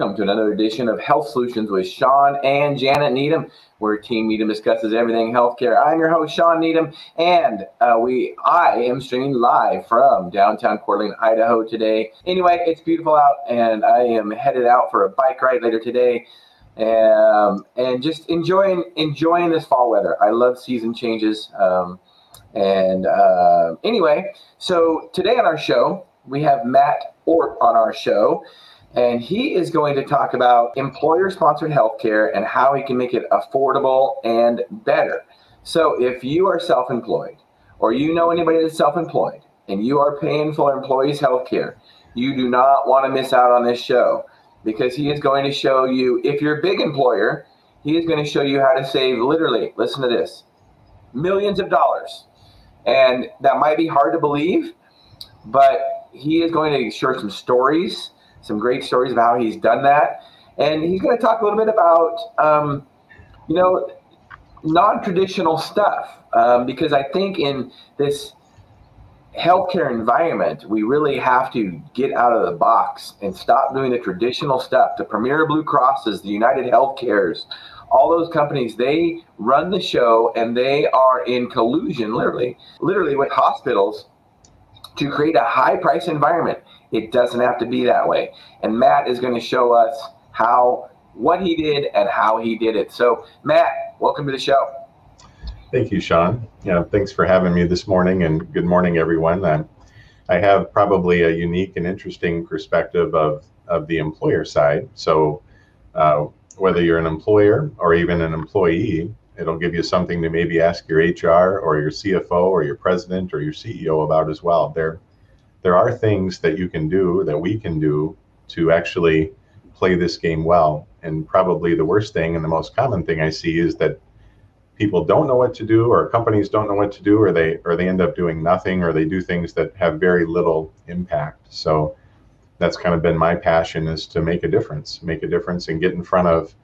welcome to another edition of Health Solutions with Shawn and Janet Needham, where Team Needham discusses everything healthcare. I'm your host, Shawn Needham, and uh, we I am streaming live from downtown d'Alene, Idaho today. Anyway, it's beautiful out, and I am headed out for a bike ride later today, um, and just enjoying enjoying this fall weather. I love season changes. Um, and uh, anyway, so today on our show, we have Matt Ohrt on our show, and he is going to talk about employer sponsored healthcare and how he can make it affordable and better. So, if you are self employed or you know anybody that's self employed and you are paying for employees' healthcare, you do not want to miss out on this show because he is going to show you, if you're a big employer, he is going to show you how to save literally, listen to this, millions of dollars. And that might be hard to believe, but he is going to share some stories, some great stories of how he's done that, and he's going to talk a little bit about, um, you know, non-traditional stuff um, because I think in this healthcare environment, we really have to get out of the box and stop doing the traditional stuff. The Premera Blue Crosses, the United Healthcares, all those companies, they run the show and they are in collusion, literally, literally with hospitals to create a high price environment. It doesn't have to be that way. And Matt is going to show us how, what he did and how he did it. So, Matt, welcome to the show. Thank you, Shawn. Yeah, thanks for having me this morning, and good morning, everyone. I'm, I have probably a unique and interesting perspective of, of the employer side. So, uh, whether you're an employer or even an employee, It'll give you something to maybe ask your HR or your CFO or your president or your CEO about as well. There, there are things that you can do that we can do to actually play this game well. And probably the worst thing and the most common thing I see is that people don't know what to do or companies don't know what to do or they or they end up doing nothing or they do things that have very little impact. So that's kind of been my passion is to make a difference, make a difference and get in front of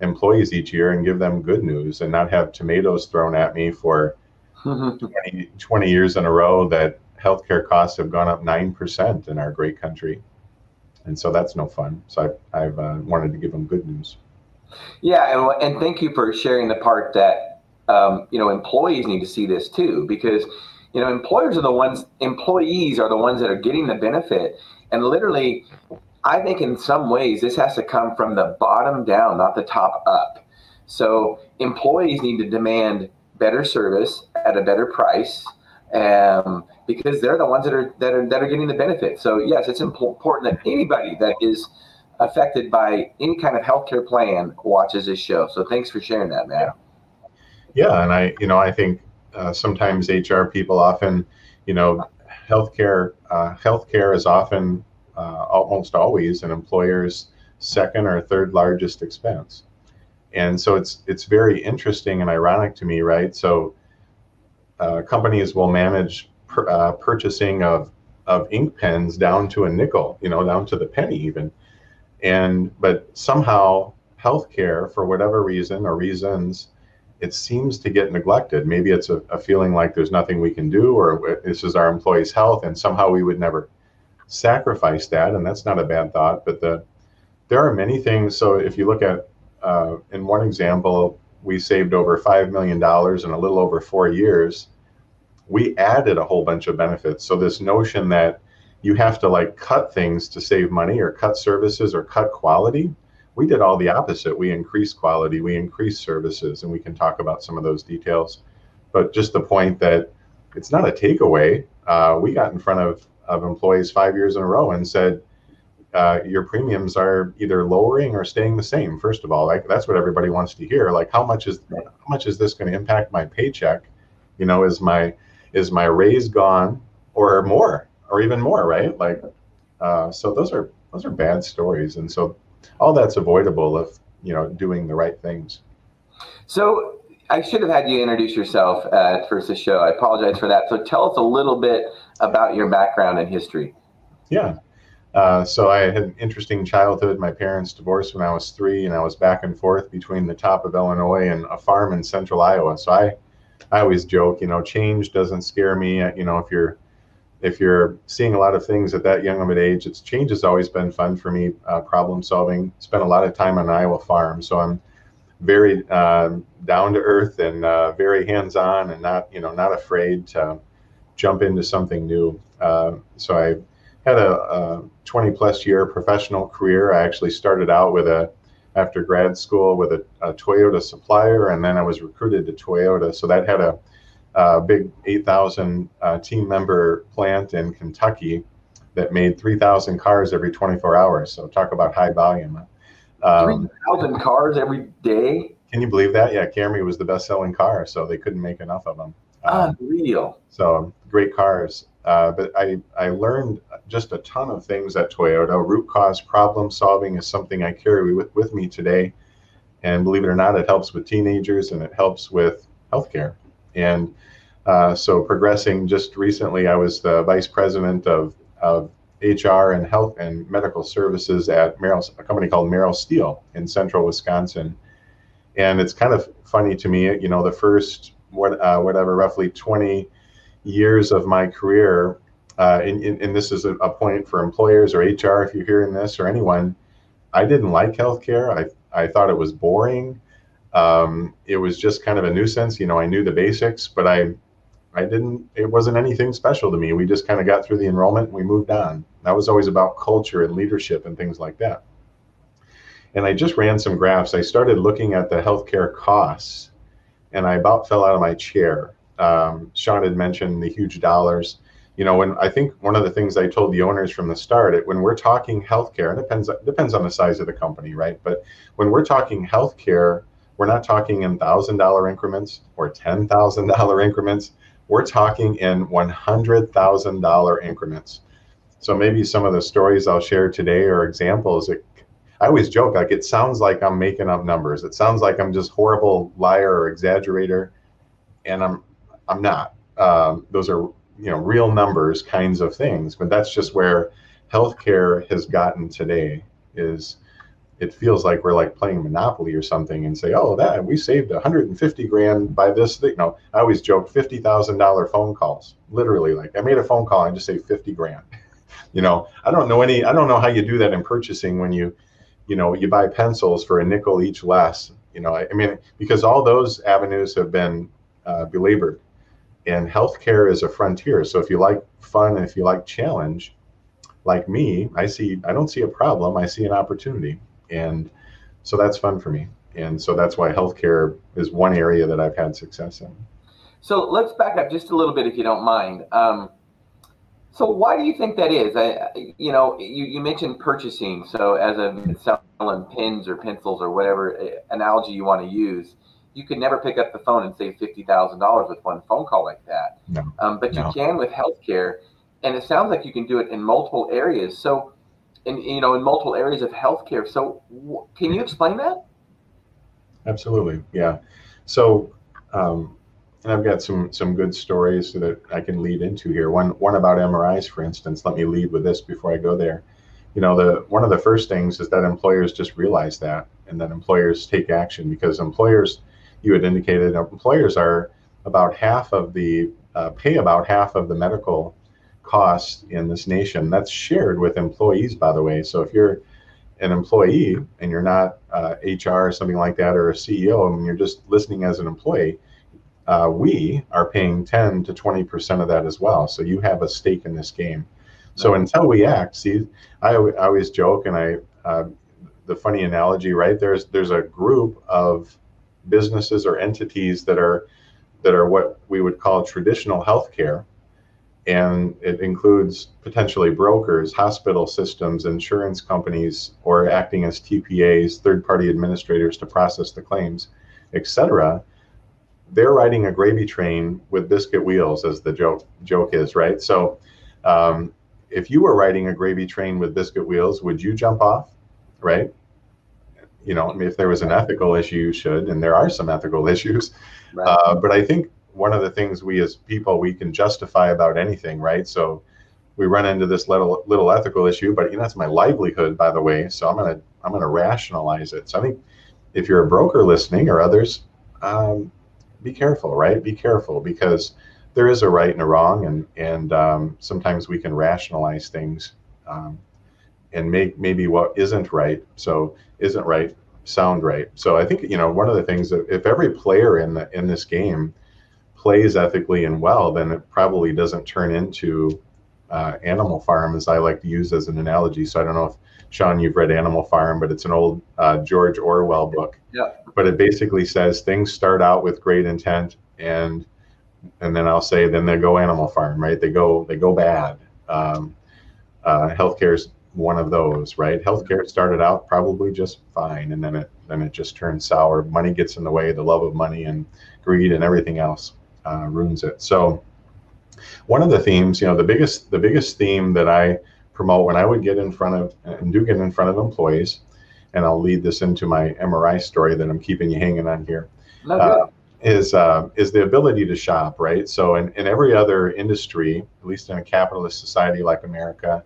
employees each year and give them good news and not have tomatoes thrown at me for 20, 20 years in a row that healthcare costs have gone up 9% in our great country. And so that's no fun. So I've, I've uh, wanted to give them good news. Yeah, and, and thank you for sharing the part that um, you know employees need to see this too, because you know employers are the ones, employees are the ones that are getting the benefit, and literally I think in some ways this has to come from the bottom down, not the top up. So employees need to demand better service at a better price um, because they're the ones that are that are that are getting the benefit. So yes, it's important that anybody that is affected by any kind of healthcare plan watches this show. So thanks for sharing that, man. Yeah, and I, you know, I think uh, sometimes HR people often, you know, healthcare uh, healthcare is often uh, almost always an employer's second or third largest expense. And so it's it's very interesting and ironic to me, right? So uh, companies will manage uh, purchasing of of ink pens down to a nickel, you know, down to the penny even. And but somehow healthcare, for whatever reason or reasons, it seems to get neglected. Maybe it's a, a feeling like there's nothing we can do, or this is our employees' health, and somehow we would never sacrifice that, and that's not a bad thought. But the there are many things. So if you look at uh, in one example, we saved over five million dollars in a little over four years. We added a whole bunch of benefits. So this notion that you have to like cut things to save money or cut services or cut quality, we did all the opposite. We increased quality, we increased services, and we can talk about some of those details. But just the point that it's not a takeaway. Uh, we got in front of of employees five years in a row and said, uh, your premiums are either lowering or staying the same. First of all, like that's what everybody wants to hear. Like, how much is how much is this going to impact my paycheck? You know, is my is my raise gone or more or even more? Right? Like, uh, so those are those are bad stories, and so all that's avoidable if you know doing the right things. So I should have had you introduce yourself at first the show. I apologize for that. So tell us a little bit about your background and history. Yeah. Uh, so I had an interesting childhood. My parents divorced when I was three, and I was back and forth between the top of Illinois and a farm in central Iowa. So I, I always joke, you know, change doesn't scare me. You know, if you're if you're seeing a lot of things at that young of an age, it's change has always been fun for me. Uh, problem solving. Spent a lot of time on an Iowa farm, so I'm very uh, down to earth and uh, very hands on, and not you know not afraid to jump into something new. Uh, so I had a, a 20 plus year professional career. I actually started out with a after grad school with a, a Toyota supplier, and then I was recruited to Toyota. So that had a a big 8,000 uh, team member plant in Kentucky that made 3,000 cars every 24 hours. So talk about high volume. Um, 3,000 cars every day? Can you believe that? Yeah, Camry was the best selling car, so they couldn't make enough of them. Um, Unreal. So great cars. Uh, but I, I learned just a ton of things at Toyota. Root cause problem solving is something I carry with, with me today. And believe it or not, it helps with teenagers and it helps with healthcare. And uh, so progressing just recently, I was the vice president of, of HR and health and medical services at Merrill, a company called Merrill Steel in central Wisconsin. And it's kind of funny to me, you know, the first what uh, whatever roughly 20 years of my career, uh, and, and, this is a, a, point for employers or HR if you're hearing this or anyone, I didn't like healthcare. I I thought it was boring. Um, it was just kind of a nuisance. You know, I knew the basics, but I I didn't, it wasn't anything special to me. We just kind of got through the enrollment and we moved on. That was always about culture and leadership and things like that. And I just ran some graphs. I started looking at the healthcare costs and I about fell out of my chair. Um, Shawn had mentioned the huge dollars. You know, when I think one of the things I told the owners from the start, it, when we're talking healthcare, and it depends depends on the size of the company, right? But when we're talking healthcare, we're not talking in thousand dollar increments or ten thousand dollar increments we're talking in $100,000 increments. So maybe some of the stories I'll share today are examples. I always joke like it sounds like I'm making up numbers. It sounds like I'm just horrible liar or exaggerator, and I'm I'm not. Um, those are you know real numbers kinds of things, but that's just where healthcare has gotten today. Is it feels like we're like playing Monopoly or something and say, oh, that we saved 150 grand by this thing. No, I always joke $50,000 phone calls. Literally, like I made a phone call and just say 50 grand. you know, I don't know any, I don't know how you do that in purchasing when you, you know, you buy pencils for a nickel each less. You know, I, I mean, because all those avenues have been uh, belabored and healthcare is a frontier. So if you like fun and if you like challenge, like me, I see, I don't see a problem. I see an opportunity and so that's fun for me and so that's why healthcare is one area that i've had success in so let's back up just a little bit if you don't mind um, so why do you think that is I, you know you, you mentioned purchasing so as a selling pens or pencils or whatever eh, analogy you want to use you could never pick up the phone and save $50000 with one phone call like that no, um, but you can with healthcare and it sounds like you can do it in multiple areas so in you know in multiple areas of healthcare. So w- can you explain that? Absolutely, yeah. So, um, and I've got some some good stories that I can lead into here. One one about MRIs, for instance. Let me lead with this before I go there. You know, the one of the first things is that employers just realize that, and that employers take action because employers, you had indicated, employers are about half of the uh, pay about half of the medical costs in this nation. That's shared with employees, by the way. So if you're an employee and you're not uh, HR or something like that, or a CEO, and you're just listening as an employee, uh, we are paying 10 to 20% of that as well. So you have a stake in this game. So until we act, see, I, I always joke, and I, uh, the funny analogy, right? There's there's a group of businesses or entities that are that are what we would call traditional healthcare, and it includes potentially brokers, hospital systems, insurance companies, or acting as TPAs, third-party administrators to process the claims, etc. They're riding a gravy train with biscuit wheels, as the joke joke is, right? So, um, if you were riding a gravy train with biscuit wheels, would you jump off, right? You know, I mean, if there was an ethical issue, you should, and there are some ethical issues. Right. Uh, but I think one of the things we as people we can justify about anything, right? So we run into this little little ethical issue, but you know that's my livelihood, by the way. So I'm gonna I'm gonna rationalize it. So I think if you're a broker listening or others, um, be careful, right? Be careful because there is a right and a wrong, and and um, sometimes we can rationalize things um, and make maybe what isn't right. So isn't right sound right. So I think you know one of the things that if every player in the in this game plays ethically and well, then it probably doesn't turn into uh, Animal Farm, as I like to use as an analogy. So I don't know if Shawn, you've read Animal Farm, but it's an old uh, George Orwell book. Yeah. But it basically says things start out with great intent and and then I'll say then they go Animal Farm, right? They go they go bad. Um, uh, healthcare is one of those, right? Healthcare started out probably just fine, and then it then it just turns sour. Money gets in the way, the love of money and greed and everything else uh, ruins it. So one of the themes, you know, the biggest the biggest theme that I promote when I would get in front of and do get in front of employees, and I'll lead this into my MRI story that I'm keeping you hanging on here. Uh, is uh, is the ability to shop, right? So in, in every other industry, at least in a capitalist society like America,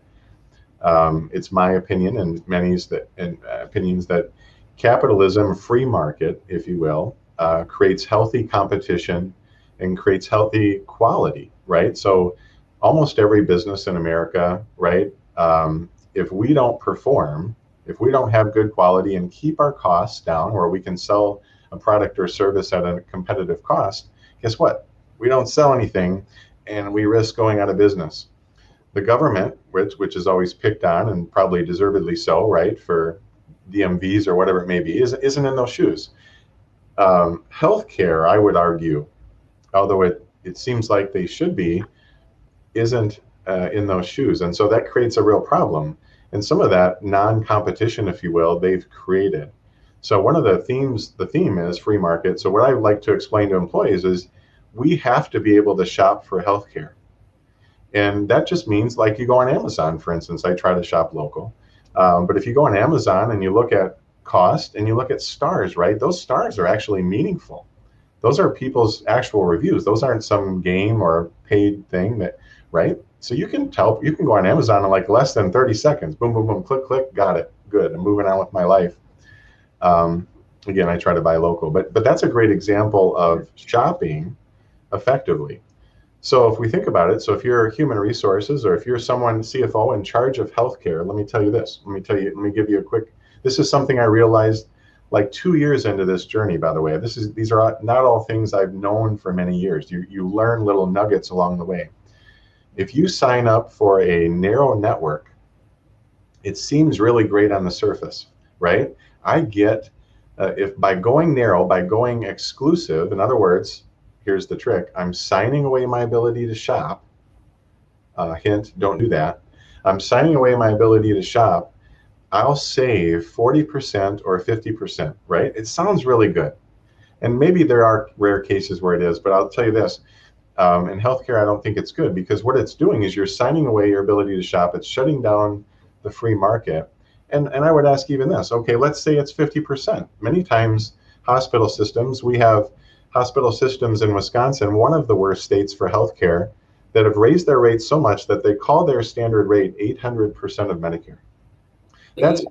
um, it's my opinion and many's that and uh, opinions that capitalism, free market, if you will, uh, creates healthy competition and creates healthy quality, right? So almost every business in America, right? Um, if we don't perform, if we don't have good quality and keep our costs down, where we can sell a product or service at a competitive cost, guess what? We don't sell anything and we risk going out of business. The government, which which is always picked on and probably deservedly so, right, for DMVs or whatever it may be, is, isn't in those shoes. Um, healthcare, I would argue, although it, it seems like they should be, isn't uh, in those shoes. And so that creates a real problem. And some of that non competition, if you will, they've created. So one of the themes, the theme is free market. So what I like to explain to employees is we have to be able to shop for healthcare. And that just means like you go on Amazon, for instance, I try to shop local. Um, but if you go on Amazon and you look at cost and you look at stars, right? Those stars are actually meaningful. Those are people's actual reviews. Those aren't some game or paid thing that, right? So you can tell, you can go on Amazon in like less than 30 seconds. Boom, boom, boom, click, click, got it. Good. I'm moving on with my life. Um, again, I try to buy local, but but that's a great example of shopping effectively. So if we think about it, so if you're human resources or if you're someone CFO in charge of healthcare, let me tell you this. Let me tell you. Let me give you a quick. This is something I realized like two years into this journey. By the way, this is these are not all things I've known for many years. You you learn little nuggets along the way. If you sign up for a narrow network, it seems really great on the surface, right? I get uh, if by going narrow, by going exclusive, in other words, here's the trick I'm signing away my ability to shop. Uh, hint, don't do that. I'm signing away my ability to shop. I'll save 40% or 50%, right? It sounds really good. And maybe there are rare cases where it is, but I'll tell you this. Um, in healthcare, I don't think it's good because what it's doing is you're signing away your ability to shop. It's shutting down the free market and, and I would ask even this okay, let's say it's 50%. Many times, hospital systems, we have hospital systems in Wisconsin, one of the worst states for healthcare, that have raised their rates so much that they call their standard rate 800% of Medicare. That's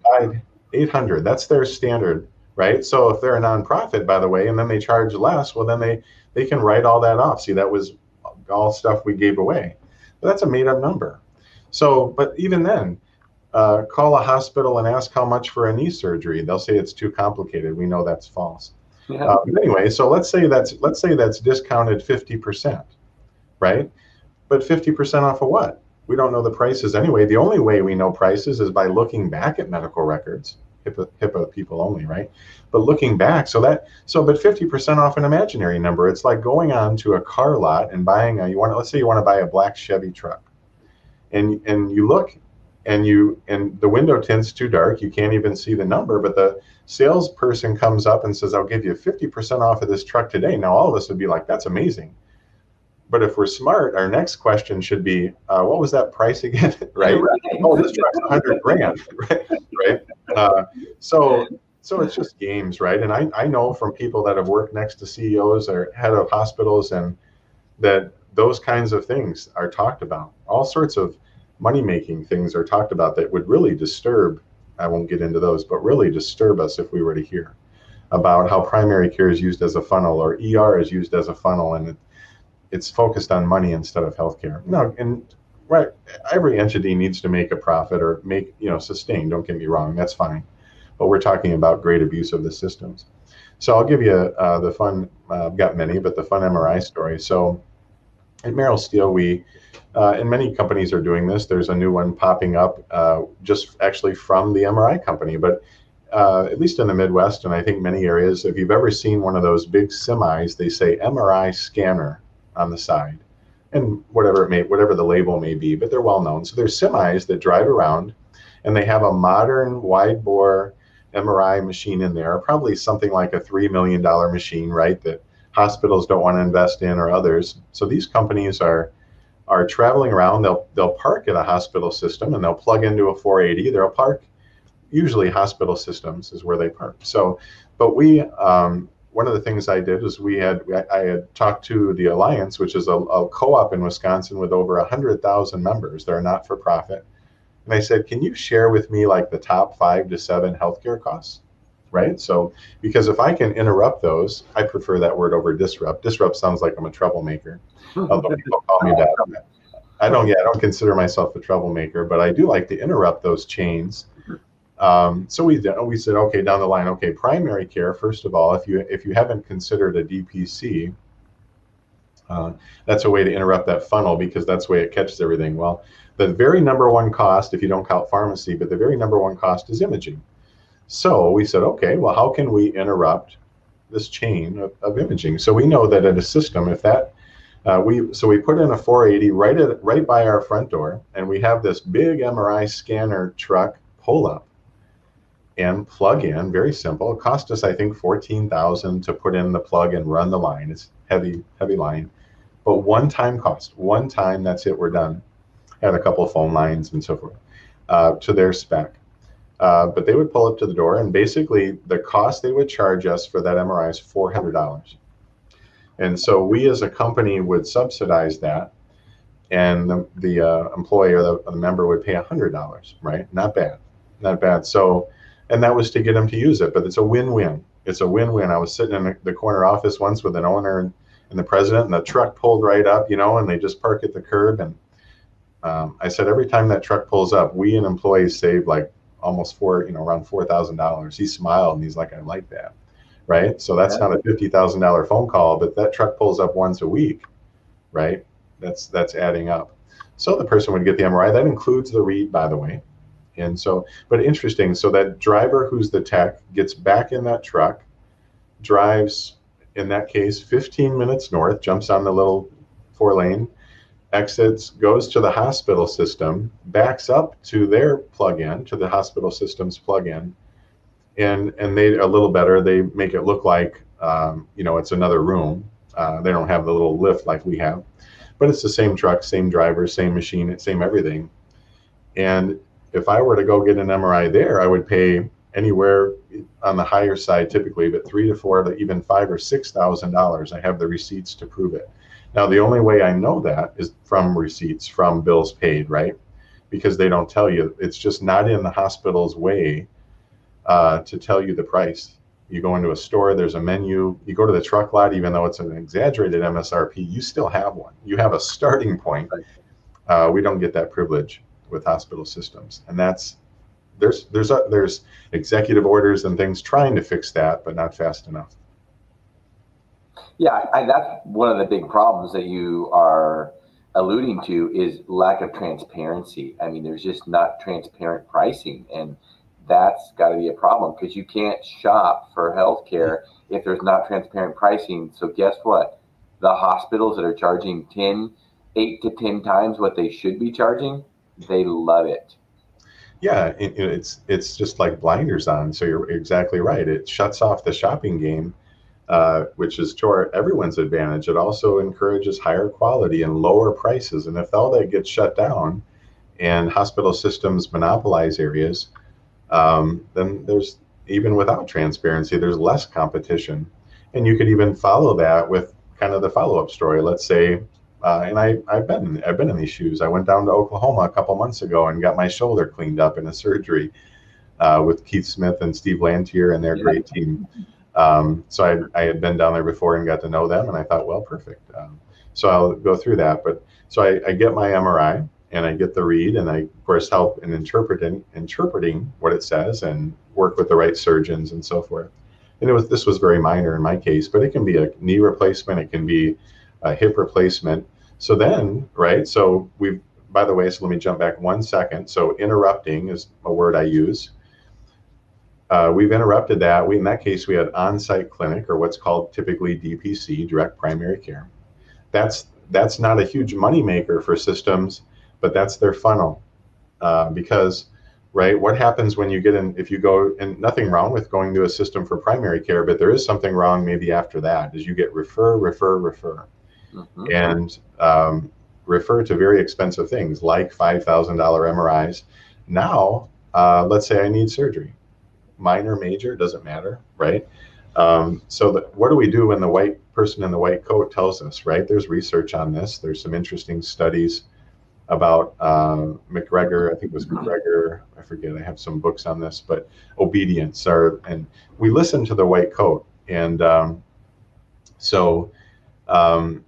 800. That's their standard, right? So if they're a nonprofit, by the way, and then they charge less, well, then they they can write all that off. See, that was all stuff we gave away. But that's a made up number. So, but even then, uh, call a hospital and ask how much for a knee surgery. They'll say it's too complicated. We know that's false. Yeah. Uh, anyway, so let's say that's let's say that's discounted fifty percent, right? But fifty percent off of what? We don't know the prices anyway. The only way we know prices is by looking back at medical records. HIPAA, HIPAA people only, right? But looking back, so that so but fifty percent off an imaginary number. It's like going on to a car lot and buying a you want to let's say you want to buy a black Chevy truck, and and you look and you and the window tint's too dark you can't even see the number but the salesperson comes up and says i'll give you 50% off of this truck today now all of us would be like that's amazing but if we're smart our next question should be uh, what was that price again? Right? right. Oh this truck's 100 grand right? Right? Uh, so so it's just games right? And I, I know from people that have worked next to ceos or head of hospitals and that those kinds of things are talked about. All sorts of money making things are talked about that would really disturb i won't get into those but really disturb us if we were to hear about how primary care is used as a funnel or er is used as a funnel and it's focused on money instead of healthcare. No, and right, every entity needs to make a profit or make you know sustain. Don't get me wrong, that's fine, but we're talking about great abuse of the systems. So I'll give you uh, the fun. Uh, I've got many, but the fun MRI story. So at Merrill Steel, we uh, and many companies are doing this. There's a new one popping up, uh, just actually from the MRI company, but uh, at least in the Midwest, and I think many areas, if you've ever seen one of those big semis, they say MRI scanner on the side, and whatever it may, whatever the label may be, but they're well known. So there's semis that drive around, and they have a modern wide bore MRI machine in there, probably something like a three million dollar machine, right? That hospitals don't want to invest in or others. So these companies are are traveling around. They'll they'll park at a hospital system and they'll plug into a 480. They'll park usually hospital systems is where they park. So, but we, um, one of the things I did was we had, I had talked to the Alliance, which is a, a co-op in Wisconsin with over a hundred thousand members. They're not for profit. And I said, can you share with me like the top five to seven healthcare costs? Right. So, because if I can interrupt those, I prefer that word over disrupt. Disrupt sounds like I'm a troublemaker, hmm. although people call me that. I don't, yeah, I don't consider myself a troublemaker, but I do like to interrupt those chains um, so we we said, okay, down the line, okay, primary care. First of all, if you if you haven't considered a DPC, uh, that's a way to interrupt that funnel because that's the way it catches everything. Well, the very number one cost, if you don't count pharmacy, but the very number one cost is imaging. So we said, okay, well, how can we interrupt this chain of, of imaging? So we know that in a system, if that uh, we so we put in a 480 right at right by our front door, and we have this big MRI scanner truck pull up and plug in. Very simple. It cost us, I think, fourteen thousand to put in the plug and run the line. It's heavy, heavy line, but one time cost. One time, that's it. We're done. Had a couple of phone lines and so forth uh, to their spec. Uh, but they would pull up to the door, and basically the cost they would charge us for that MRI is four hundred dollars. And so we, as a company, would subsidize that, and the, the uh, employee or the, the member would pay hundred dollars. Right? Not bad, not bad. So and that was to get them to use it. But it's a win-win. It's a win-win. I was sitting in the corner office once with an owner and, and the president, and the truck pulled right up, you know, and they just park at the curb. And um, I said, every time that truck pulls up, we and employees save like almost four, you know, around four thousand dollars. He smiled and he's like, I like that, right? So that's not a fifty thousand dollar phone call, but that truck pulls up once a week, right? That's that's adding up. So the person would get the MRI. That includes the read, by the way. And so, but interesting. So that driver who's the tech gets back in that truck, drives, in that case, 15 minutes north, jumps on the little four lane, exits, goes to the hospital system, backs up to their plug-in, to the hospital system's plug-in, and and they a little better. They make it look like um, you know it's another room. Uh, they don't have the little lift like we have, but it's the same truck, same driver, same machine, same everything. And if I were to go get an MRI there, I would pay anywhere on the higher side typically, but three to four to even five or six thousand dollars. I have the receipts to prove it. Now the only way I know that is from receipts, from bills paid, right? Because they don't tell you. It's just not in the hospital's way uh, to tell you the price. You go into a store, there's a menu. You go to the truck lot, even though it's an exaggerated MSRP, you still have one. You have a starting point. Uh, we don't get that privilege with hospital systems, and that's there's there's a, there's executive orders and things trying to fix that, but not fast enough. Yeah, I, that's one of the big problems that you are alluding to is lack of transparency. I mean, there's just not transparent pricing, and that's got to be a problem because you can't shop for healthcare if there's not transparent pricing. So guess what? The hospitals that are charging 10, 8 to 10 times what they should be charging, they love it. Yeah, it, it's it's just like blinders on. So you're exactly right. It shuts off the shopping game, uh, which is to our, everyone's advantage. It also encourages higher quality and lower prices. And if all that gets shut down, and hospital systems monopolize areas, um, then there's even without transparency, there's less competition. And you could even follow that with kind of the follow-up story. Let's say uh, and I, I've been I've been in these shoes. I went down to Oklahoma a couple months ago and got my shoulder cleaned up in a surgery uh, with Keith Smith and Steve Lantier and their yeah. great team. Um, so I, I had been down there before and got to know them, and I thought, well, perfect. Um, So I'll go through that. But so I, I get my MRI and I get the read, and I of course help in interpreting interpreting what it says and work with the right surgeons and so forth. And it was this was very minor in my case, but it can be a knee replacement, it can be a hip replacement. So then, right? So we've by the way, so let me jump back one second. So interrupting is a word I use. Uh, we've interrupted that. We, in that case, we had on-site clinic or what's called typically DPC, direct primary care. That's that's not a huge money maker for systems, but that's their funnel. Uh, because, right, what happens when you get in, if you go, and nothing wrong with going to a system for primary care, but there is something wrong maybe after that, is you get refer, refer, refer. Mm-hmm. And um, refer to very expensive things like $5,000 MRIs. Now, uh, let's say I need surgery. Minor, major, doesn't matter, right? Um, so the, what do we do when the white person in the white coat tells us, right? There's research on this. There's some interesting studies about uh, McGregor. I think it was McGregor. I forget. I have some books on this, but obedience. Or and we listen to the white coat, and um, so um,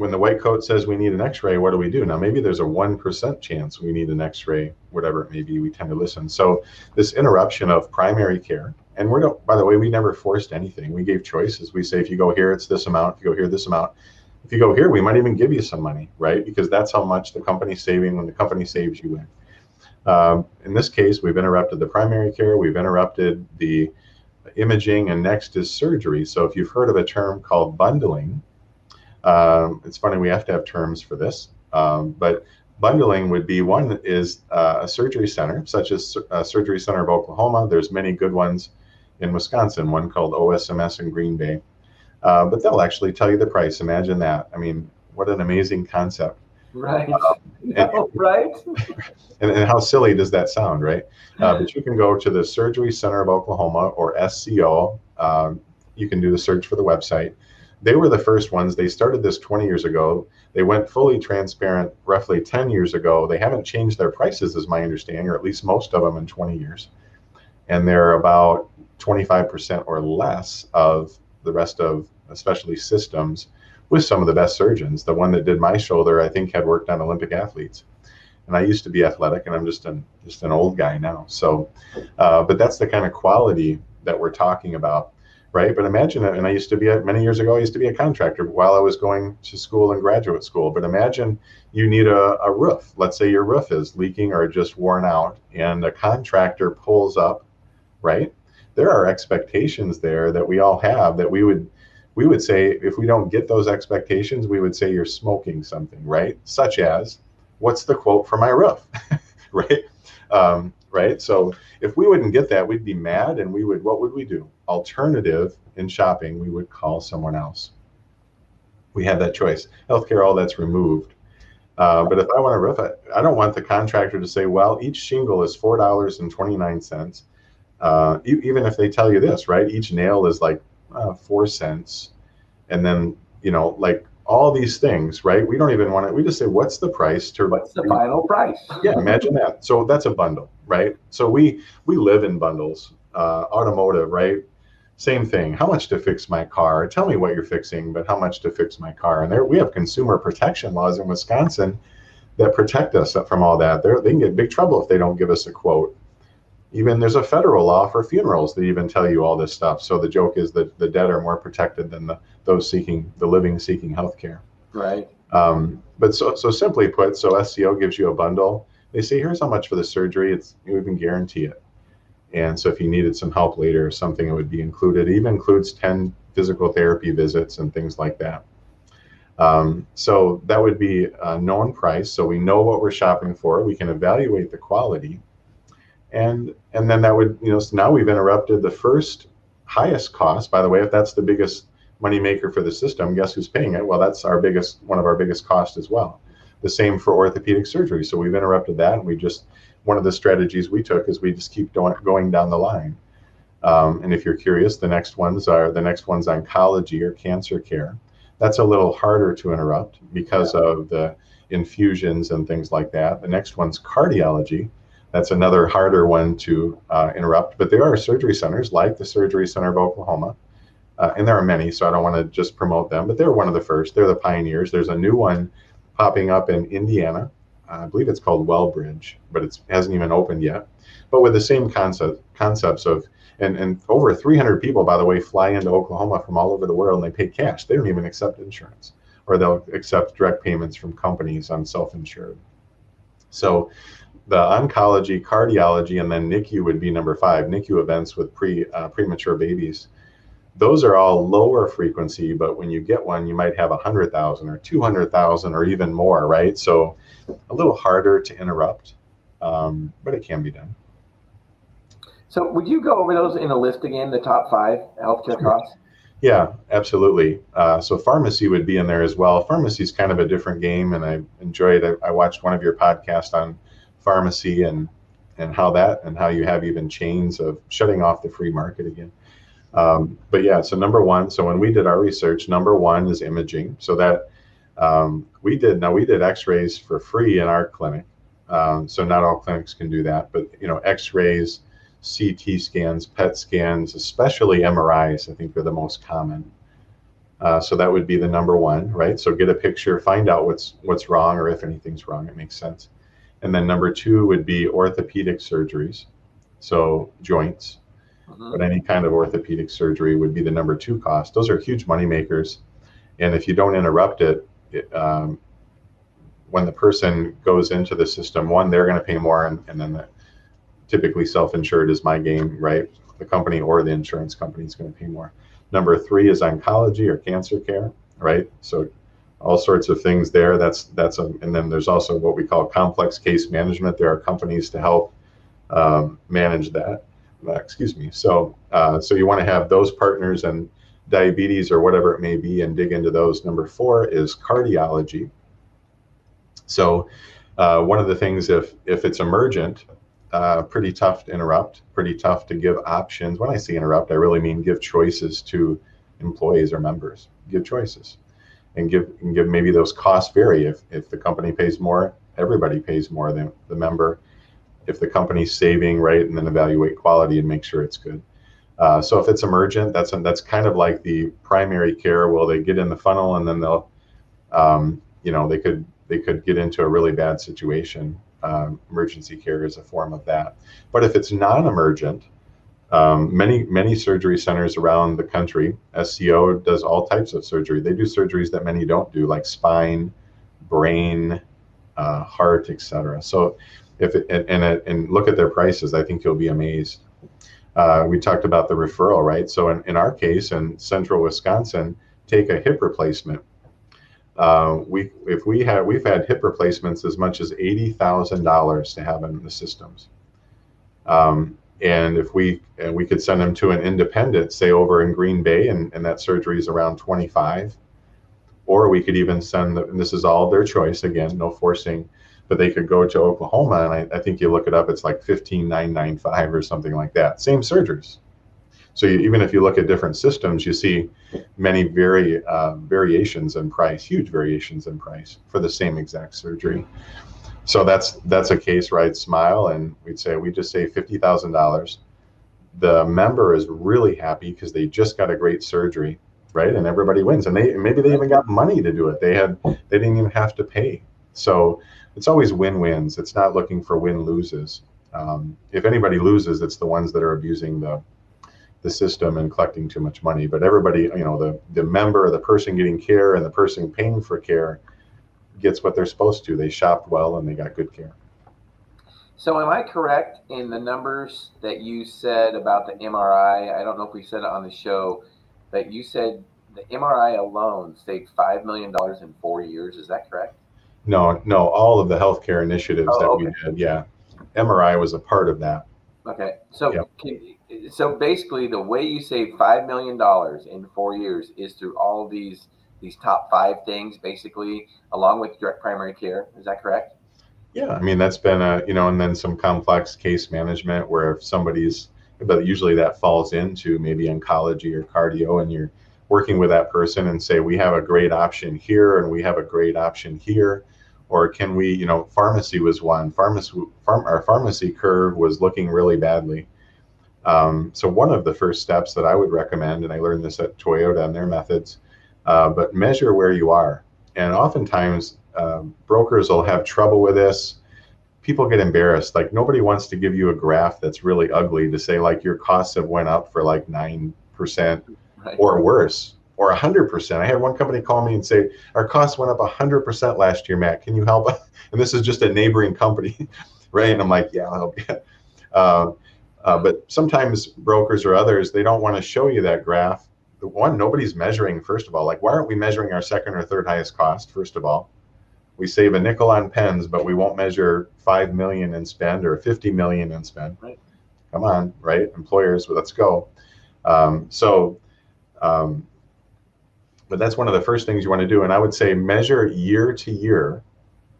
when the white coat says we need an x-ray what do we do? Now maybe there's a 1% chance we need an x-ray whatever it may be we tend to listen. So this interruption of primary care and we're by the way we never forced anything. We gave choices. We say if you go here it's this amount. If you go here this amount. If you go here we might even give you some money right? Because that's how much the company's saving when the company saves you win um, in this case we've interrupted the primary care. We've interrupted the imaging. And next is surgery. So if you've heard of a term called bundling um, it's funny, we have to have terms for this, um, but bundling would be one is uh, a surgery center, such as uh, Surgery Center of Oklahoma. There's many good ones in Wisconsin, one called OSMS in Green Bay. Uh, but they'll actually tell you the price. Imagine that. I mean, what an amazing concept. Right. Um, and, right. And, and, how silly does that sound, right? Uh, but you can go to the Surgery Center of Oklahoma or SCO. Um, you can do the search for the website they were the first ones. They started this 20 years ago. They went fully transparent roughly 10 years ago. They haven't changed their prices, as my understanding, or at least most of them in 20 years. And they're about 25% or less of the rest of, especially systems, with some of the best surgeons. The one that did my shoulder, I think, had worked on Olympic athletes. And I used to be athletic, and I'm just an just an old guy now. So, uh, but that's the kind of quality that we're talking about right? But imagine it, and I used to be a, many years ago. I used to be a contractor while I was going to school and graduate school. But imagine you need a, a roof. Let's say your roof is leaking or just worn out, and a contractor pulls up, right? There are expectations there that we all have that we would we would say if we don't get those expectations, we would say you're smoking something, right? Such as, what's the quote for my roof, right? Um, right? So if we wouldn't get that, we'd be mad, and we would what would we do? Alternative in shopping, we would call someone else. We have that choice. Healthcare, all that's removed. Uh, but if I want to roof it, I don't want the contractor to say, well, each shingle is four dollars and twenty nine cents. Uh, even if they tell you this, right? Each nail is like uh, four cents, and then you know, like all these things, right? We don't even want to. We just say, what's the price to? What's the final price? yeah, imagine that. So that's a bundle, right? So we we live in bundles. Uh, automotive, right? Same thing. How much to fix my car? Tell me what you're fixing, but how much to fix my car? And there we have consumer protection laws in Wisconsin that protect us from all that. They're, they can get big trouble if they don't give us a quote. Even there's a federal law for funerals that even tell you all this stuff. So the joke is that the dead are more protected than the those seeking the living seeking health care. Right. Um, but so so simply put, so SCO gives you a bundle. They say here's how much for the surgery. It's you even guarantee it. And so if you needed some help later or something, it would be included. It even includes 10 physical therapy visits and things like that. Um, so that would be a known price. So we know what we're shopping for. We can evaluate the quality. And and then that would, you know, so now we've interrupted the first highest cost. By the way, if that's the biggest money maker for the system, guess who's paying it? Well, that's our biggest one of our biggest costs as well. The same for orthopedic surgery. So we've interrupted that and we just one of the strategies we took is we just keep going, going down the line. Um, and if you're curious, the next ones are the next one's oncology or cancer care. That's a little harder to interrupt because yeah. of the infusions and things like that. The next one's cardiology. That's another harder one to uh, interrupt. But there are surgery centers like the Surgery Center of Oklahoma uh, and there are many, so I don't want to just promote them, but they're one of the first. They're the pioneers. There's a new one popping up in Indiana. I believe it's called Wellbridge, but it hasn't even opened yet. But with the same concept concepts of and, and over 300 people, by the way, fly into Oklahoma from all over the world and they pay cash. They don't even accept insurance, or they'll accept direct payments from companies on self-insured. So the oncology, cardiology, and then NICU would be number five. NICU events with pre uh, premature babies. Those are all lower frequency, but when you get one, you might have a hundred thousand or two hundred thousand or even more, right? So a little harder to interrupt, um, but it can be done. So would you go over those in a list again, the top five healthcare costs? Yeah, absolutely. Uh, so pharmacy would be in there as well. Pharmacy is kind of a different game, and I enjoyed. I, I watched one of your podcasts on pharmacy and and how that and how you have even chains of shutting off the free market again. Um, but yeah, so number one, so when we did our research, number one is imaging. So that um, we did now we did X-rays for free in our clinic. Um, so not all clinics can do that, but you know X-rays, CT scans, PET scans, especially MRIs, I think are the most common. Uh, so that would be the number one, right? So get a picture, find out what's what's wrong or if anything's wrong. It makes sense. And then number two would be orthopedic surgeries, so joints. Mm-hmm. But any kind of orthopedic surgery would be the number two cost. Those are huge money makers, and if you don't interrupt it, um, when the person goes into the system, one they're going to pay more, and, and then the, typically self-insured is my game, right? The company or the insurance company is going to pay more. Number three is oncology or cancer care, right? So all sorts of things there. That's that's a, and then there's also what we call complex case management. There are companies to help um, manage that. Uh, excuse me. So uh, so you want to have those partners and diabetes or whatever it may be, and dig into those. Number four is cardiology. So uh, one of the things if if it's emergent, uh, pretty tough to interrupt. Pretty tough to give options. When I say interrupt, I really mean give choices to employees or members. Give choices and give and give maybe those costs vary. If if the company pays more, everybody pays more than the member. If the company's saving, right, and then evaluate quality and make sure it's good. Uh, so if it's emergent, that's that's kind of like the primary care. Well, they get in the funnel and then they'll, um, you know, they could they could get into a really bad situation. Um, emergency care is a form of that. But if it's non-emergent, um, many many surgery centers around the country, SCO does all types of surgery. They do surgeries that many don't do, like spine, brain, uh, heart, etc. So, if it, and, and and look at their prices, I think you'll be amazed. Uh, we talked about the referral, right? So in, in our case, in central Wisconsin, take a hip replacement. Uh, we if we have we've had hip replacements as much as eighty thousand dollars to have in the systems. Um, and if we and we could send them to an independent, say over in Green Bay, and, and that surgery is around 25, or we could even send them, and this is all their choice again, no forcing, but they could go to Oklahoma, and I, I think you look it up, it's like 15995 or something like that. Same surgeries. So you, even if you look at different systems, you see many very uh, variations in price, huge variations in price for the same exact surgery so that's that's a case where I'd smile and we'd say we just save fifty thousand dollars. The member is really happy because they just got a great surgery, right? And everybody wins. And they maybe they even got money to do it. They had they didn't even have to pay. So it's always win-wins. It's not looking for win-loses. Um, if anybody loses, it's the ones that are abusing the the system and collecting too much money. But everybody, you know, the the member, the person getting care, and the person paying for care gets what they're supposed to. They shopped well and they got good care. So, am I correct in the numbers that you said about the MRI? I don't know if we said it on the show, but you said the MRI alone saved $5 million in four years. Is that correct? No, no, all of the healthcare initiatives oh, that okay. we did. Yeah. MRI was a part of that. Okay. So, yep. can, so basically, the way you save $5 million in four years is through all these these top five things, basically, along with direct primary care. Is that correct? Yeah, I mean that's been a you know, and then some complex case management where if somebody's, but usually that falls into maybe oncology or cardio, and you're working with that person and say we have a great option here and we have a great option here or can we you know pharmacy was one pharmacy our pharmacy curve was looking really badly Um, so one of the first steps that I would recommend, and I learned this at Toyota and their methods, uh, but measure where you are. And oftentimes uh, brokers will have trouble with this. People get embarrassed. Like nobody wants to give you a graph that's really ugly to say like your costs have went up for like nine percent right. or worse or 100%. I had one company call me and say, Our costs went up 100% last year, Matt. Can you help? And this is just a neighboring company, right? And I'm like, Yeah, I'll help you. Uh, uh, but sometimes brokers or others, they don't want to show you that graph. The one, nobody's measuring, first of all. Like, why aren't we measuring our second or third highest cost, first of all? We save a nickel on pens, but we won't measure 5 million in spend or 50 million in spend. Right. Come on, right? Employers, well, let's go. Um, so, um, but that's one of the first things you want to do. And I would say measure year to year.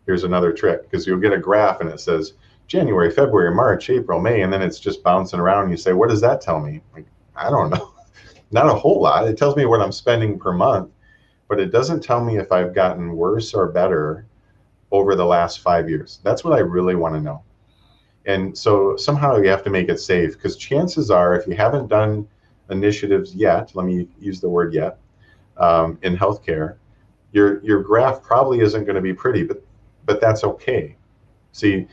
Here's another trick because you'll get a graph and it says January, February, March, April, May, and then it's just bouncing around. You say, what does that tell me? Like, I don't know. Not a whole lot. It tells me what I'm spending per month, but it doesn't tell me if I've gotten worse or better over the last five years. That's what I really want to know. And so somehow you have to make it safe because chances are, if you haven't done initiatives yet, let me use the word yet, um, in healthcare, your your graph probably isn't going to be pretty, but but that's okay. See,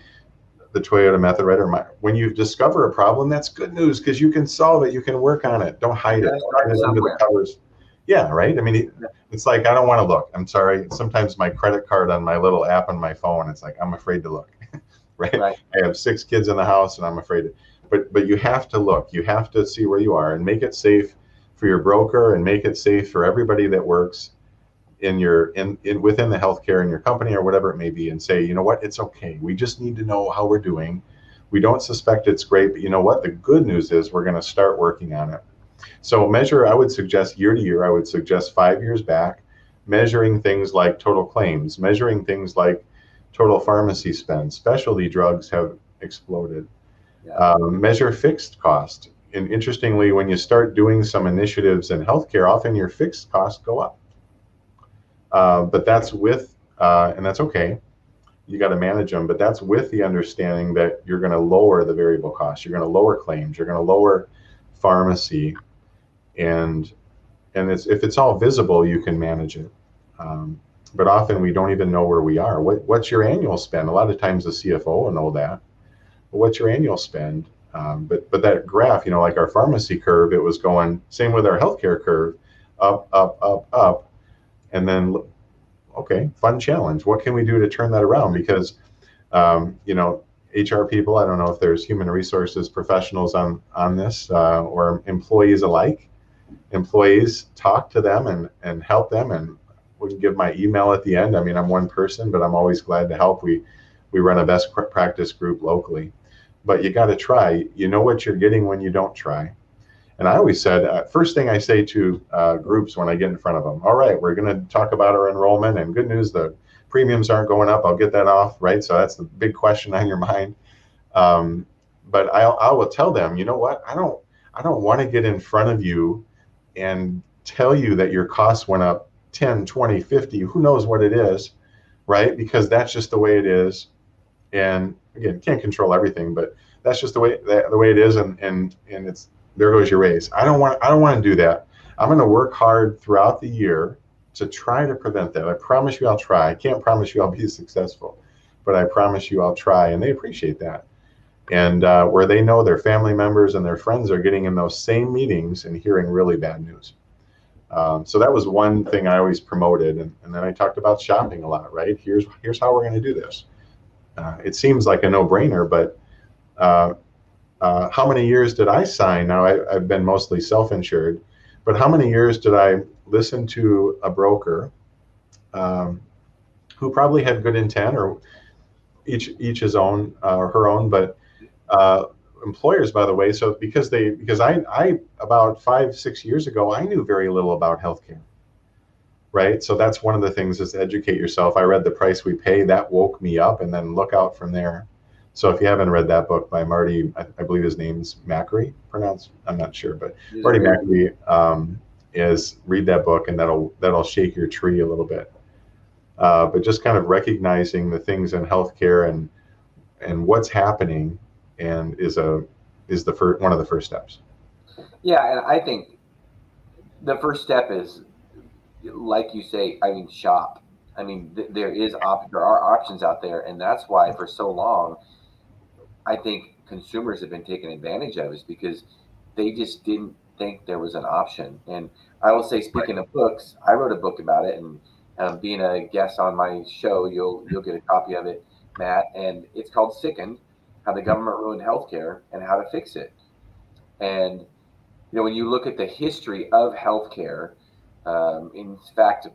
the Toyota method, right? Or my, when you discover a problem, that's good news because you can solve it. You can work on it. Don't hide it. Hide it under the covers. Yeah, right. I mean, it's like I don't want to look. I'm sorry. Sometimes my credit card on my little app on my phone, it's like I'm afraid to look. right? right? I have six kids in the house, and I'm afraid. To, but but you have to look. You have to see where you are and make it safe for your broker and make it safe for everybody that works in your in, in within the healthcare in your company or whatever it may be and say you know what? It's okay. We just need to know how we're doing. We don't suspect it's great but you know what? The good news is we're going to start working on it. So measure i would suggest year to year i would suggest five years back measuring things like total claims measuring things like total pharmacy spend. Specialty drugs have exploded. Um, measure fixed cost and interestingly, when you start doing some initiatives in healthcare, often your fixed costs go up. Uh, but that's with, uh, and that's okay. You got to manage them, but that's with the understanding that you're going to lower the variable costs. You're going to lower claims. You're going to lower pharmacy, and and it's, if it's all visible, you can manage it. Um, but often we don't even know where we are. What, what's your annual spend? A lot of times the CFO will know that. What's your annual spend? Um, but but that graph, you know, like our pharmacy curve, it was going same with our healthcare curve, up up up up, and then okay, fun challenge. What can we do to turn that around? Because um, you know, HR people, I don't know if there's human resources professionals on on this uh, or employees alike. Employees talk to them and and help them and can give my email at the end. I mean, I'm one person, but I'm always glad to help. We we run a best practice group locally but you got to try. You know what you're getting when you don't try. And I always said, uh, first thing I say to uh, groups when I get in front of them, all right, we're going to talk about our enrollment, and good news, the premiums aren't going up. I'll get that off, right? So that's the big question on your mind. Um, but I, I will tell them, you know what? I don't, I don't want to get in front of you and tell you that your costs went up 10, 20, 50, who knows what it is, right? Because that's just the way it is. And again, can't control everything, but that's just the way the, the way it is, and and and it's there goes your raise. I don't want I don't want to do that. I'm going to work hard throughout the year to try to prevent that. I promise you I'll try. I can't promise you I'll be successful, but I promise you I'll try, and they appreciate that. And uh, where they know their family members and their friends are getting in those same meetings and hearing really bad news. Um, so that was one thing I always promoted, and, and then I talked about shopping a lot. Right? Here's here's how we're going to do this uh, it seems like a no-brainer, but uh, uh, how many years did I sign? Now I, have been mostly self-insured, but how many years did I listen to a broker um, who probably had good intent, or each each his own uh, or her own, but uh, employers, by the way. So because they because I I about five six years ago I knew very little about healthcare right? So that's one of the things is educate yourself. I read The Price We Pay, that woke me up, and then look out from there. So if you haven't read that book by Marty, I, I believe his name's Makary, pronounced, I'm not sure, but He's Marty Makary um, is read that book, and that'll that'll shake your tree a little bit. Uh, but just kind of recognizing the things in healthcare and and what's happening, and is a is the first one of the first steps. Yeah, and I think the first step is, like you say, I mean, shop. I mean, th- there is op- there are options out there, and that's why for so long, I think consumers have been taken advantage of is because they just didn't think there was an option. And I will say, speaking of books, I wrote a book about it, and um, being a guest on my show, you'll you'll get a copy of it, Matt. And it's called Sickened: How the Government Ruined Healthcare and How to Fix It. And you know, when you look at the history of healthcare, um, in fact,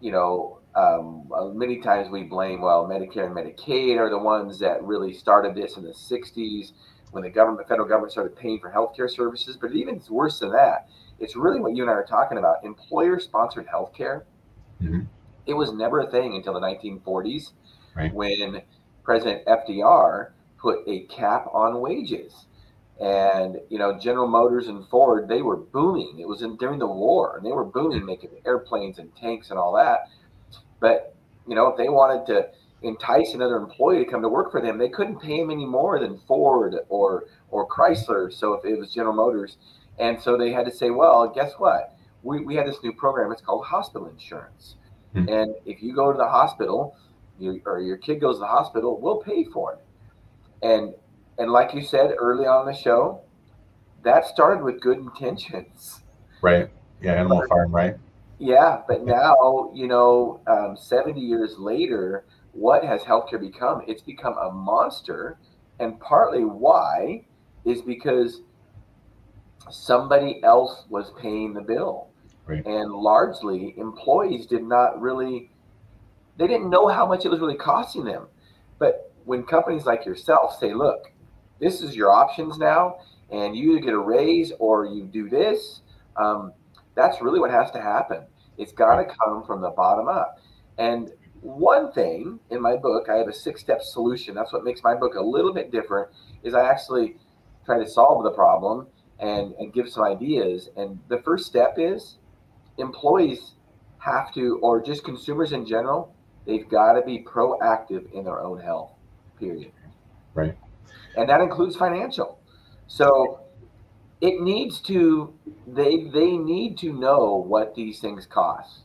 you know, um, uh, many times we blame well Medicare and Medicaid are the ones that really started this in the '60s when the government, federal government, started paying for healthcare services. But even worse than that, it's really what you and I are talking about: employer-sponsored healthcare Mm-hmm. It was never a thing until the 1940s right. when President FDR put a cap on wages. And you know, General Motors and Ford, they were booming. It was in, during the war, and they were booming, making airplanes and tanks and all that. But you know, if they wanted to entice another employee to come to work for them, they couldn't pay him any more than Ford or or Chrysler. So if it was General Motors, and so they had to say, well, guess what? we, we had this new program. It's called hospital insurance. Mm-hmm. And if you go to the hospital, you, or your kid goes to the hospital, we'll pay for it. And and like you said early on the show, that started with good intentions. Right. Yeah. Animal but, Farm. Right. Yeah, but now you know, um, seventy years later, what has healthcare become? It's become a monster, and partly why is because somebody else was paying the bill. Right. And largely, employees did not really, they didn't know how much it was really costing them. But when companies like yourself say, look, this is your options now, and you either get a raise or you do this, um, that's really what has to happen. It's got to come from the bottom up. And one thing in my book, I have a six step solution. That's what makes my book a little bit different, is I actually try to solve the problem and, and give some ideas. And the first step is employees have to, or just consumers in general, they've got to be proactive in their own health, period. Right. And that includes financial. So it needs to, they, they need to know what these things cost.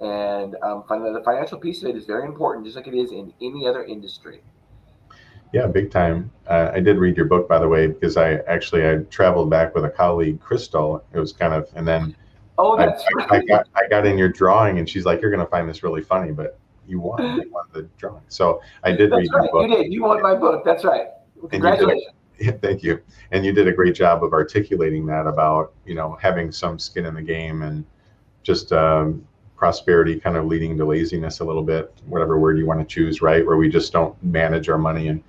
And um, the financial piece of it is very important, just like it is in any other industry. Yeah, big time. Uh, I did read your book, by the way, because I actually I traveled back with a colleague, Crystal. It was kind of, and then oh, that's I, right. I, I got I got in your drawing, and she's like, "You're going to find this really funny," but you won. You won the drawing. So I did that's read right. your book. You did. You won my book. That's right. Congratulations. A, thank you. And you did a great job of articulating that about you know having some skin in the game and just um, prosperity kind of leading to laziness a little bit, whatever word you want to choose, right? Where we just don't manage our money and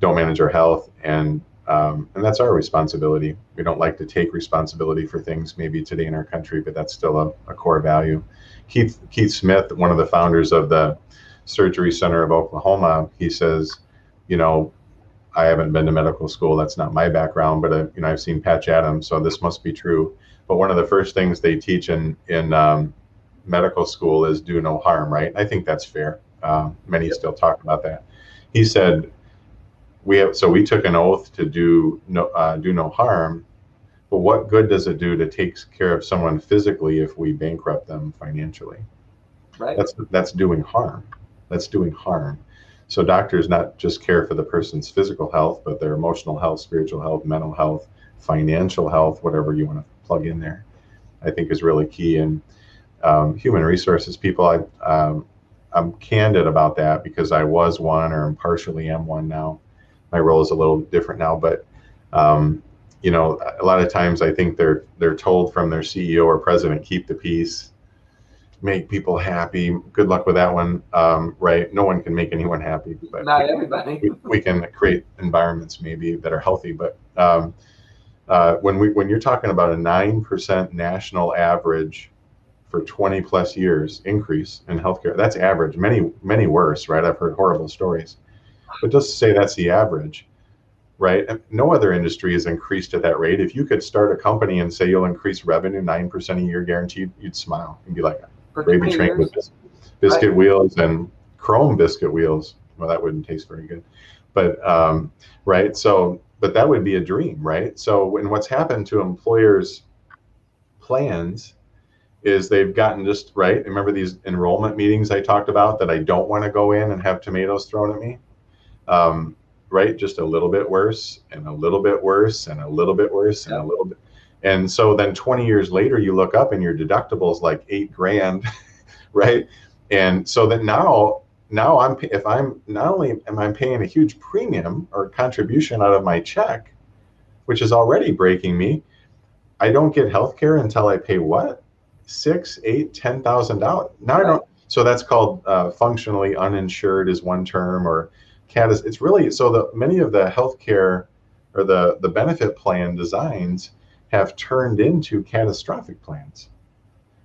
don't manage our health, and um, and that's our responsibility. We don't like to take responsibility for things maybe today in our country, but that's still a, a core value. Keith Keith Smith, one of the founders of the Surgery Center of Oklahoma, he says, you know, I haven't been to medical school. That's not my background, but uh, you know, I've seen Patch Adams, so this must be true. But one of the first things they teach in in um, medical school is do no harm, right? I think that's fair. Uh, many yep. still talk about that. He said, we have, so we took an oath to do no, uh, do no harm, but what good does it do to take care of someone physically if we bankrupt them financially? Right. That's, that's doing harm. That's doing harm. So doctors not just care for the person's physical health, but their emotional health, spiritual health, mental health, financial health, whatever you want to plug in there, I think is really key. And um, human resources people, I, um, I'm candid about that because I was one or partially am one now. My role is a little different now, but um, you know, a lot of times I think they're they're told from their CEO or president, keep the peace, make people happy. Good luck with that one, um, right? No one can make anyone happy, but not everybody. we, we, can create environments maybe that are healthy, but um, uh, when we when you're talking about a nine percent national average for 20 plus years increase in healthcare. That's average. Many, many worse, right? I've heard horrible stories. But just to say that's the average, right? And no other industry has increased at that rate. If you could start a company and say you'll increase revenue 9% a year guaranteed, you'd smile and be like, gravy train with biscuit wheels and chrome biscuit wheels. Well, that wouldn't taste very good. But, um, right. So but that would be a dream, right? So when what's happened to employers' plans is they've gotten just right. Remember these enrollment meetings I talked about that I don't want to go in and have tomatoes thrown at me, um, right? Just a little bit worse and a little bit worse and a little bit worse and a little bit. And so then 20 years later, you look up and your deductible is like eight grand, right? And so that now, now I'm if I'm not only am I paying a huge premium or contribution out of my check, which is already breaking me, I don't get health care until I pay what? Six, eight, ten thousand dollars. Now right. I don't so that's called uh, functionally uninsured is one term or cat is it's really so the many of the healthcare or the the benefit plan designs have turned into catastrophic plans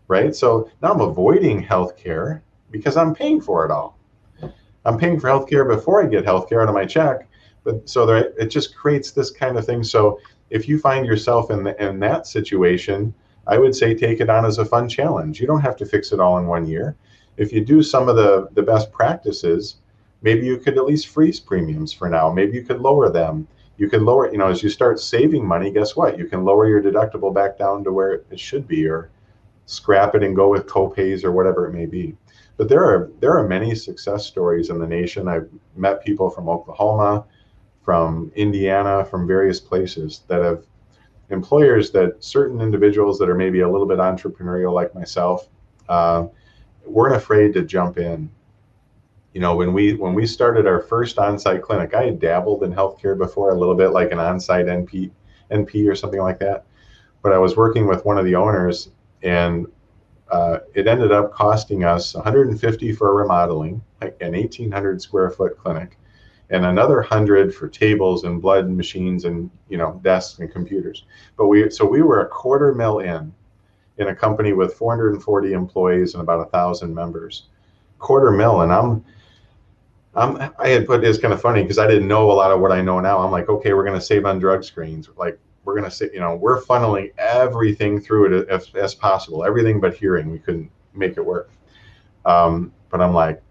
right so now i'm avoiding healthcare because i'm paying for it all i'm paying for healthcare before i get healthcare out of my check but so there, it just creates this kind of thing so if you find yourself in, the, in that situation, I would say take it on as a fun challenge. You don't have to fix it all in one year. If you do some of the, the best practices, maybe you could at least freeze premiums for now. Maybe you could lower them. You can lower, you know, as you start saving money, guess what? You can lower your deductible back down to where it should be or scrap it and go with copays or whatever it may be. But there are there are many success stories in the nation. I've met people from Oklahoma, from Indiana, from various places that have employers that certain individuals that are maybe a little bit entrepreneurial like myself uh, weren't afraid to jump in. You know, when we when we started our first on-site clinic, I had dabbled in healthcare before a little bit, like an on-site NP NP or something like that. But I was working with one of the owners, and uh, it ended up costing us 150 for remodeling, like an 1,800 square foot clinic, and another hundred for tables and blood machines and you know desks and computers. But we so we were a quarter mil in in a company with 440 employees and about a thousand members. Quarter mil, and I'm I'm I had put it's kind of funny because I didn't know a lot of what I know now. I'm like, okay, we're gonna save on drug screens. Like we're gonna say, you know, we're funneling everything through it as, as possible, everything but hearing. We couldn't make it work. Um, but I'm like,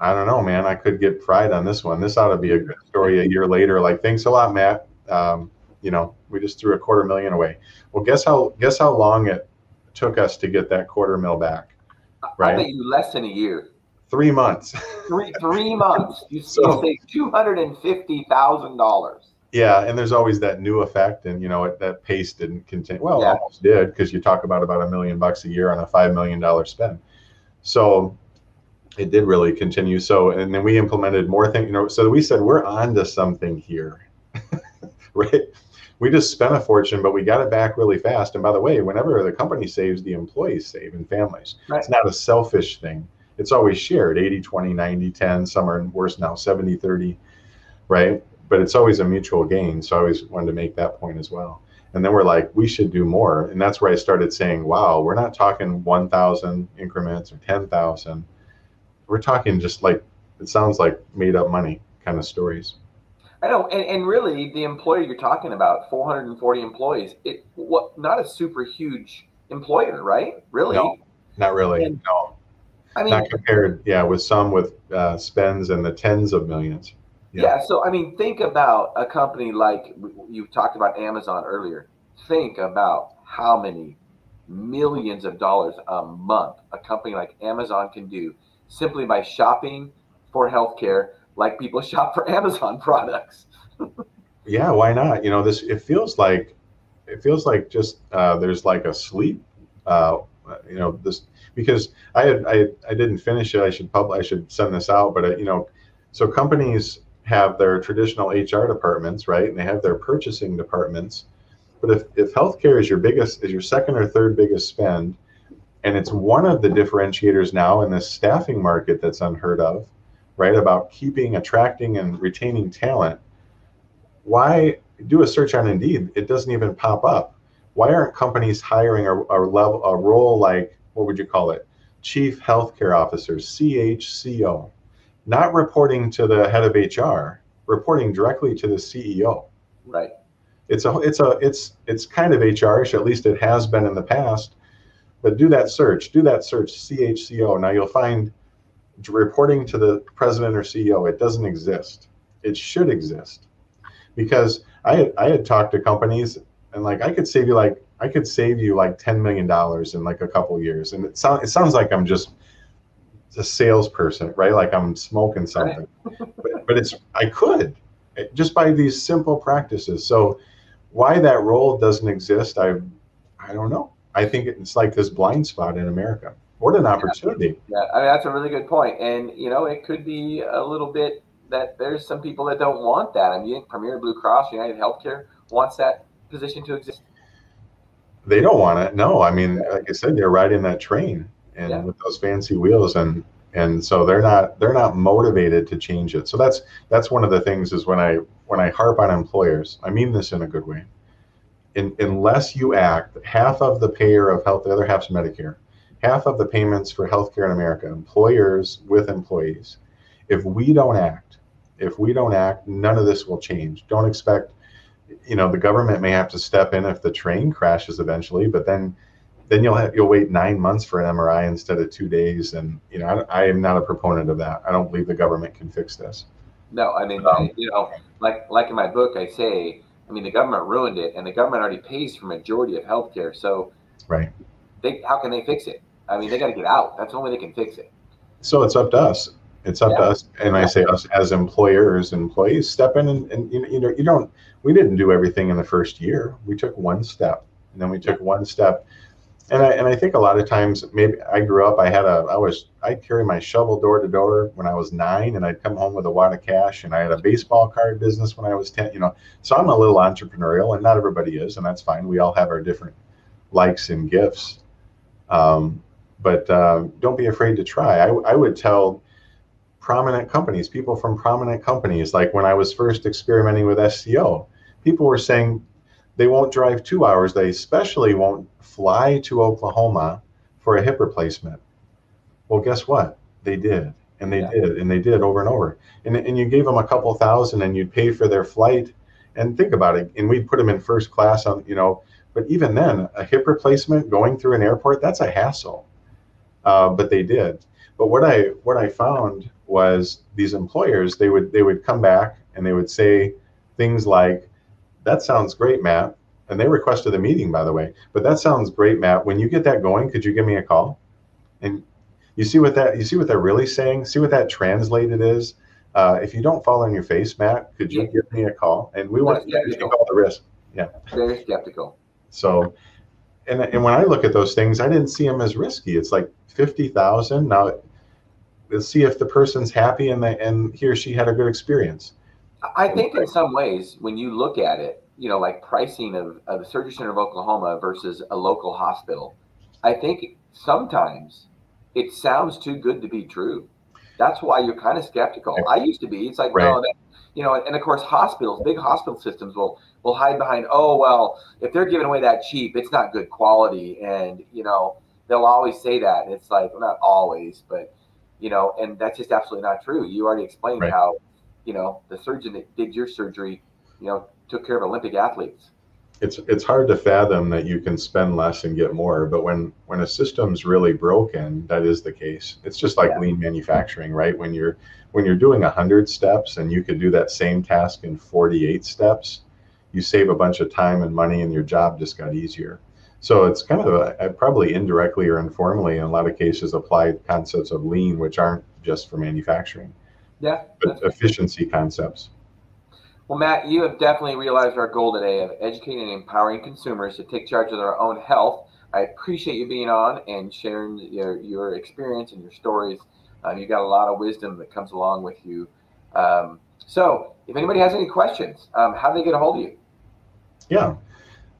I don't know, man. I could get fried on this one. This ought to be a good story a year later. Like, thanks a lot, Matt. Um, you know, we just threw a quarter million away. Well, guess how guess how long it took us to get that quarter mil back? Right. I you less than a year. Three months. three three months. You, so, you two hundred and fifty thousand dollars. Yeah, and there's always that new effect, and you know it, that pace didn't continue. Well, yeah. almost did because you talk about about a million bucks a year on a five million dollar spend. So it did really continue. So, and then we implemented more things, you know, so we said, we're on to something here, right? We just spent a fortune, but we got it back really fast. And by the way, whenever the company saves, the employees save and families. Right. It's not a selfish thing. It's always shared 80, 20, 90, 10, some are worse now, 70, 30, right? But it's always a mutual gain. So I always wanted to make that point as well. And then we're like, we should do more. And that's where I started saying, wow, we're not talking 1,000 increments or 10,000 we're talking just like it sounds like made up money kind of stories. I know, and, and really, the employer you're talking about, 440 employees, it what not a super huge employer, right? Really? No, not really. And, no. I mean, not compared, yeah, with some with uh, spends in the tens of millions. Yeah. yeah. So I mean, think about a company like you talked about Amazon earlier. Think about how many millions of dollars a month a company like Amazon can do simply by shopping for healthcare like people shop for Amazon products. yeah, why not? You know, this it feels like it feels like just uh, there's like a sleep. Uh, you know, this because I had I, I didn't finish it. I should pub I should send this out, but uh, you know, so companies have their traditional HR departments, right? And they have their purchasing departments. But if, if healthcare is your biggest, is your second or third biggest spend, and it's one of the differentiators now in this staffing market that's unheard of, right? About keeping, attracting, and retaining talent. Why do a search on Indeed? It doesn't even pop up. Why aren't companies hiring a, a level, a role like what would you call it? Chief Healthcare Officer, CHCO, not reporting to the head of HR, reporting directly to the CEO. Right. It's a, it's a, it's, it's kind of HRish. At least it has been in the past but do that search, do that search, CHCO. Now you'll find reporting to the president or CEO, it doesn't exist. It should exist because I had, I had talked to companies and like I could save you like I could save you like ten million dollars in like a couple years, and it sounds it sounds like I'm just a salesperson, right? Like I'm smoking something, but, but it's I could eh, just by these simple practices. So why that role doesn't exist, I I don't know. I think it's like this blind spot in America. What an opportunity! Yeah, I mean that's a really good point, and you know it could be a little bit that there's some people that don't want that. I mean, Premera Blue Cross, United Healthcare wants that position to exist. They don't want it. No, I mean, like I said, they're riding that train and yeah. with those fancy wheels, and and so they're not they're not motivated to change it. So that's that's one of the things is when I when I harp on employers, I mean this in a good way. In, unless you act, half of the payer of health, the other half's Medicare. Half of the payments for healthcare in America, employers with employees. If we don't act, if we don't act, none of this will change. Don't expect, you know, the government may have to step in if the train crashes eventually, but then then you'll have you'll wait nine months for an MRI instead of two days. And you know, I, I am not a proponent of that. I don't believe the government can fix this. No, I mean, um, you know, like like in my book, I say, I mean, the government ruined it, and the government already pays for majority of healthcare. So, right, they how can they fix it? I mean, they got to get out. That's the only way they can fix it. So it's up to us. It's up yeah. to us, and I say us as employers, employees, step in and, and you know, you don't. We didn't do everything in the first year. We took one step, and then we took one step, and I and I think a lot of times maybe I grew up. I had a I was I carry my shovel door to door when I was nine, and I'd come home with a wad of cash, and I had a baseball card business when I was ten. You know, so I'm a little entrepreneurial, and not everybody is, and that's fine. We all have our different likes and gifts. Um, but uh, don't be afraid to try. I, I would tell prominent companies, people from prominent companies, like when I was first experimenting with SCO, people were saying they won't drive two hours. They especially won't fly to Oklahoma for a hip replacement. Well, guess what? They did. And they yeah. did. And they did over and over. And, and you gave them a couple thousand and you'd pay for their flight. And think about it. And we'd put them in first class on, you know, but even then, a hip replacement going through an airport, that's a hassle. Uh, but they did. But what I what I found was these employers they would they would come back and they would say things like, "That sounds great, Matt," and they requested a meeting by the way. But that sounds great, Matt. When you get that going, could you give me a call? And you see what that you see what they're really saying. See what that translated is. Uh, if you don't fall on your face, Matt, could you yeah. give me a call? And we want to take all the risk. Yeah. Very skeptical. So, and and when I look at those things, I didn't see them as risky. It's like fifty thousand. Now let's see if the person's happy and they, and he or she had a good experience. I think in some ways, when you look at it, you know, like pricing of, of the Surgery Center of Oklahoma versus a local hospital, I think sometimes it sounds too good to be true. That's why you're kind of skeptical. I used to be. It's like, right. no, that, you know, and of course, hospitals, big hospital systems will will hide behind, oh well, if they're giving away that cheap, it's not good quality, and you know, they'll always say that. It's like, well, not always, but you know, and that's just absolutely not true. You already explained right. how, you know, the surgeon that did your surgery, you know, took care of Olympic athletes. It's it's hard to fathom that you can spend less and get more, but when when a system's really broken, that is the case. It's just like yeah. lean manufacturing, right? When you're when you're doing 100 steps and you could do that same task in 48 steps, you save a bunch of time and money and your job just got easier. So it's kind of a, a probably indirectly or informally in a lot of cases applied concepts of lean, which aren't just for manufacturing. Yeah. But efficiency concepts. Well, Matt, you have definitely realized our goal today of educating and empowering consumers to take charge of their own health. I appreciate you being on and sharing your, your experience and your stories. Um, you got a lot of wisdom that comes along with you. Um, so, if anybody has any questions, um, how do they get a hold of you? Yeah,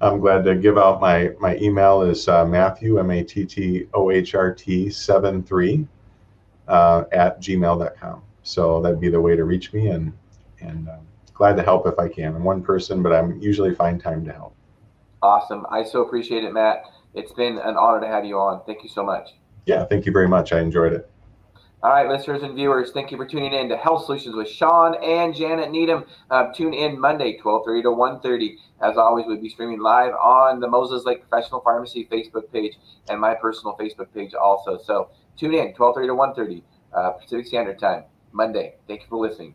I'm glad to give out my my email is uh, Matthew M A T T O H R T seven three uh, at gmail.com. So that'd be the way to reach me, and and um, glad to help if I can. I'm one person, but I'm usually find time to help. Awesome. I so appreciate it, Matt. It's been an honor to have you on. Thank you so much. Yeah, thank you very much. I enjoyed it. All right, listeners and viewers, thank you for tuning in to Health Solutions with Shawn and Janet Needham. Uh, tune in Monday, 12:30 to 1:30. As always, we'll be streaming live on the Moses Lake Professional Pharmacy Facebook page and my personal Facebook page also. So tune in, 12:30 to 1:30 uh, Pacific Standard Time, Monday. Thank you for listening.